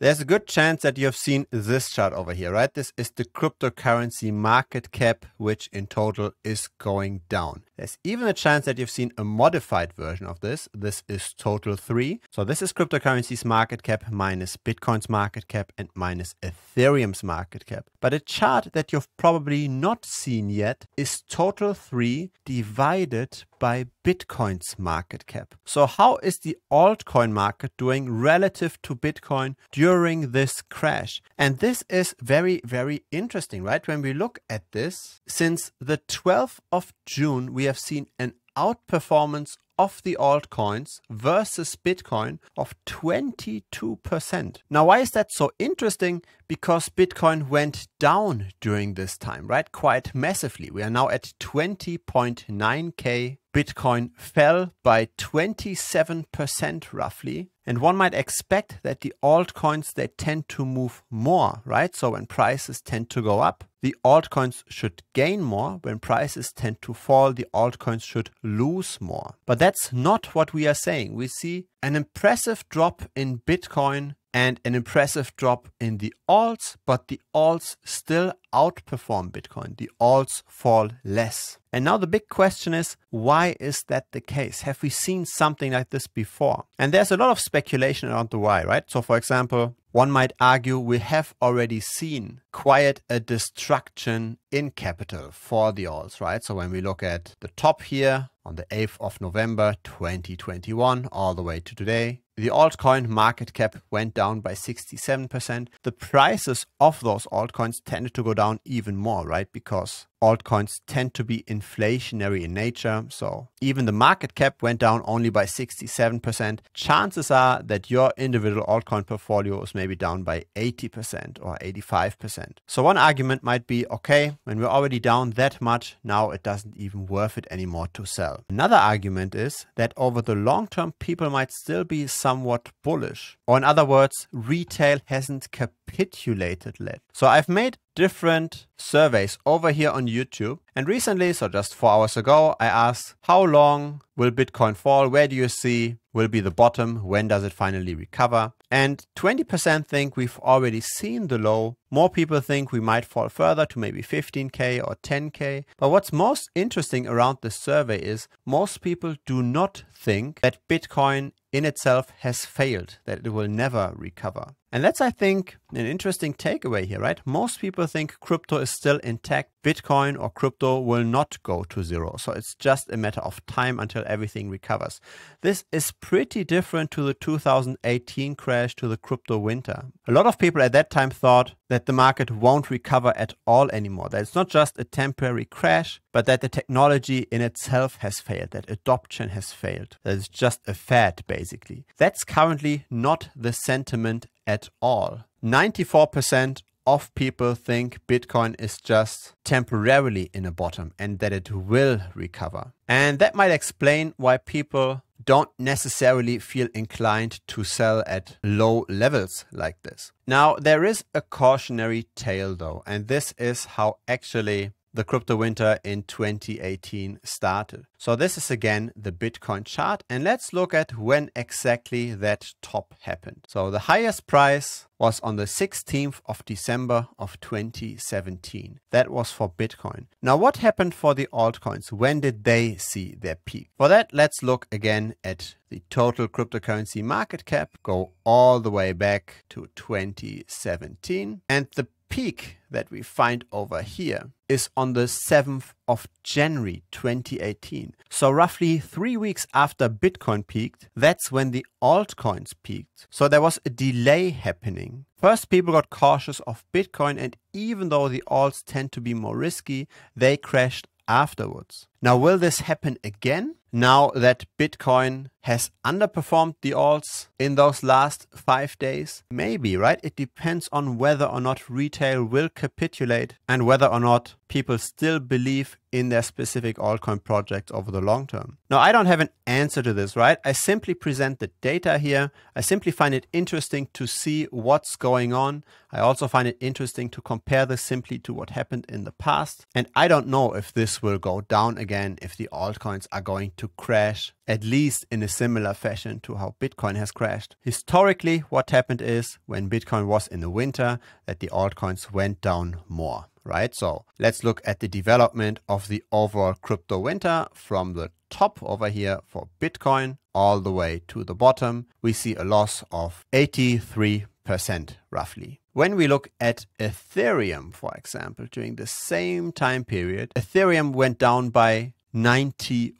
there's a good chance that you have seen this chart over here, right? This is the cryptocurrency market cap, which in total is going down. There's even a chance that you've seen a modified version of this. This is total three. So this is cryptocurrency's market cap minus Bitcoin's market cap and minus Ethereum's market cap. But a chart that you've probably not seen yet is total three divided by Bitcoin's market cap. So how is the altcoin market doing relative to Bitcoin during this crash? And this is very, very interesting, right? When we look at this, since the 12th of June, we have seen an outperformance of the altcoins versus Bitcoin of 22%. Now, why is that so interesting? Because Bitcoin went down during this time, right? Quite massively. We are now at 20.9K. Bitcoin fell by 27% roughly. And one might expect that the altcoins, they tend to move more, right? So when prices tend to go up, the altcoins should gain more. When prices tend to fall, the altcoins should lose more. But that's not what we are saying. We see an impressive drop in Bitcoin and an impressive drop in the alts, but the alts still outperform Bitcoin. The alts fall less. And now the big question is, why is that the case? Have we seen something like this before? And there's a lot of speculation around the why, right? So for example, one might argue we have already seen quite a destruction in capital for the alts, right? So when we look at the top here on the 8th of November 2021 all the way to today, the altcoin market cap went down by 67%. The prices of those altcoins tended to go down even more, right? Because altcoins tend to be inflationary in nature. So even the market cap went down only by 67%. Chances are that your individual altcoin portfolio is maybe down by 80% or 85%. So one argument might be, okay, when we're already down that much, now it doesn't even worth it anymore to sell. Another argument is that over the long term, people might still be somewhat bullish. Or in other words, retail hasn't capitulated yet. So I've made different surveys over here on YouTube. And recently, so just four hours ago, I asked, how long will Bitcoin fall? Where do you see will be the bottom? When does it finally recover? And 20% think we've already seen the low. More people think we might fall further to maybe 15K or 10K. But what's most interesting around this survey is most people do not think that Bitcoin in itself has failed, that it will never recover. And that's, I think, an interesting takeaway here, right? Most people think crypto is still intact. Bitcoin or crypto will not go to zero. So it's just a matter of time until everything recovers. This is pretty different to the 2018 crash to the crypto winter. A lot of people at that time thought that the market won't recover at all anymore. That it's not just a temporary crash, but that the technology in itself has failed, that adoption has failed, that it's just a fad, basically. That's currently not the sentiment at all. 94% of people think Bitcoin is just temporarily in a bottom and that it will recover. And that might explain why people don't necessarily feel inclined to sell at low levels like this. Now, there is a cautionary tale though, and this is how actually the crypto winter in 2018 started. So this is again the Bitcoin chart and let's look at when exactly that top happened. So the highest price was on the 16th of December of 2017. That was for Bitcoin. Now what happened for the altcoins? When did they see their peak? For that, let's look again at the total cryptocurrency market cap, go all the way back to 2017 and the peak that we find over here is on the 7th of January 2018. So roughly three weeks after Bitcoin peaked, that's when the altcoins peaked. So there was a delay happening. First, people got cautious of Bitcoin, and even though the alts tend to be more risky, they crashed afterwards. Now, will this happen again? Now that Bitcoin has underperformed the alts in those last five days? Maybe, right? It depends on whether or not retail will capitulate and whether or not people still believe in their specific altcoin projects over the long term. Now, I don't have an answer to this, right? I simply present the data here. I simply find it interesting to see what's going on. I also find it interesting to compare this simply to what happened in the past. And I don't know if this will go down again again if the altcoins are going to crash, at least in a similar fashion to how Bitcoin has crashed. Historically, what happened is when Bitcoin was in the winter, that the altcoins went down more right? So let's look at the development of the overall crypto winter from the top over here for Bitcoin all the way to the bottom. We see a loss of 83% roughly. When we look at Ethereum, for example, during the same time period, Ethereum went down by 94%.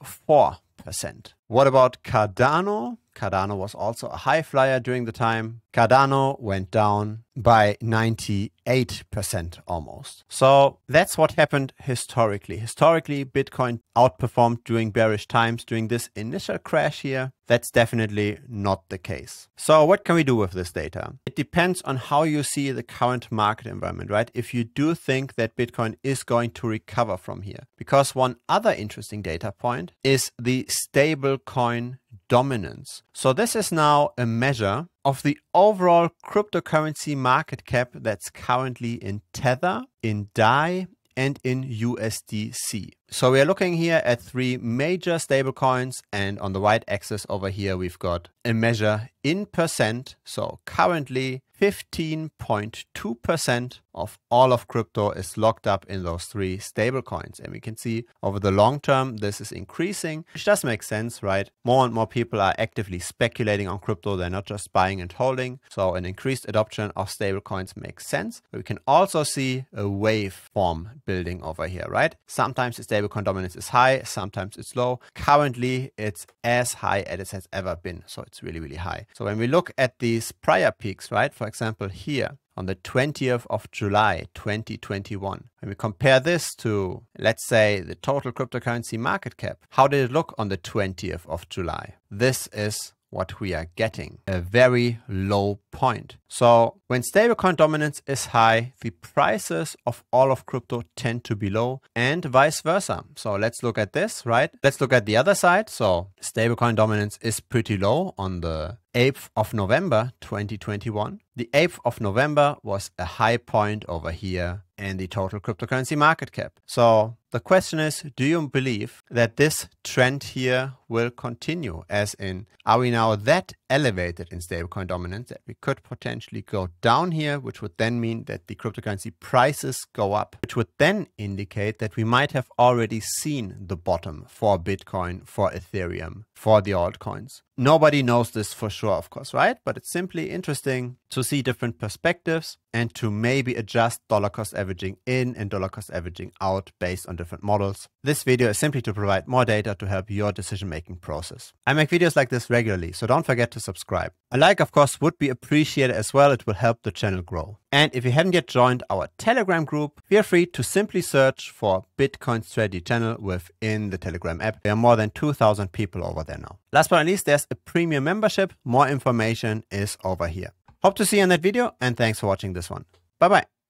What about Cardano? Cardano was also a high flyer during the time. Cardano went down by 98% almost. So that's what happened historically. Historically, Bitcoin outperformed during bearish times during this initial crash here. That's definitely not the case. So what can we do with this data? It depends on how you see the current market environment, right? If you do think that Bitcoin is going to recover from here, because one other interesting data point is the stable coin dominance. So this is now a measure of the overall cryptocurrency market cap that's currently in Tether, in DAI, and in USDC. So we are looking here at three major stablecoins and on the right axis over here we've got a measure in percent. So currently 15.2% of all of crypto is locked up in those three stablecoins. And we can see over the long term, this is increasing, which does make sense, right? More and more people are actively speculating on crypto. They're not just buying and holding. So an increased adoption of stablecoins makes sense. But we can also see a wave form building over here, right? Sometimes the stablecoin dominance is high, sometimes it's low. Currently, it's as high as it has ever been. So it's really, really high. So when we look at these prior peaks, right? For example, here on the 20th of July 2021. When we compare this to, let's say, the total cryptocurrency market cap, how did it look on the 20th of July? This is what we are getting, a very low point. So when stablecoin dominance is high, the prices of all of crypto tend to be low and vice versa. So let's look at this, right? Let's look at the other side. So stablecoin dominance is pretty low on the 8th of November 2021. The 8th of November was a high point over here in the total cryptocurrency market cap. So the question is, do you believe that this trend here will continue? As in, are we now that elevated in stablecoin dominance that we could potentially go down here, which would then mean that the cryptocurrency prices go up, which would then indicate that we might have already seen the bottom for Bitcoin, for Ethereum, for the altcoins. Nobody knows this for sure, of course, right? But it's simply interesting to see different perspectives and to maybe adjust dollar cost averaging in and dollar cost averaging out based on different models. This video is simply to provide more data to help your decision making process. I make videos like this regularly, so don't forget to subscribe. A like, of course, would be appreciated as well. It will help the channel grow. And if you haven't yet joined our Telegram group, feel free to simply search for Bitcoin Strategy Channel within the Telegram app. There are more than 2,000 people over there now. Last but not least, there's a premium membership. More information is over here. Hope to see you in that video and thanks for watching this one. Bye bye.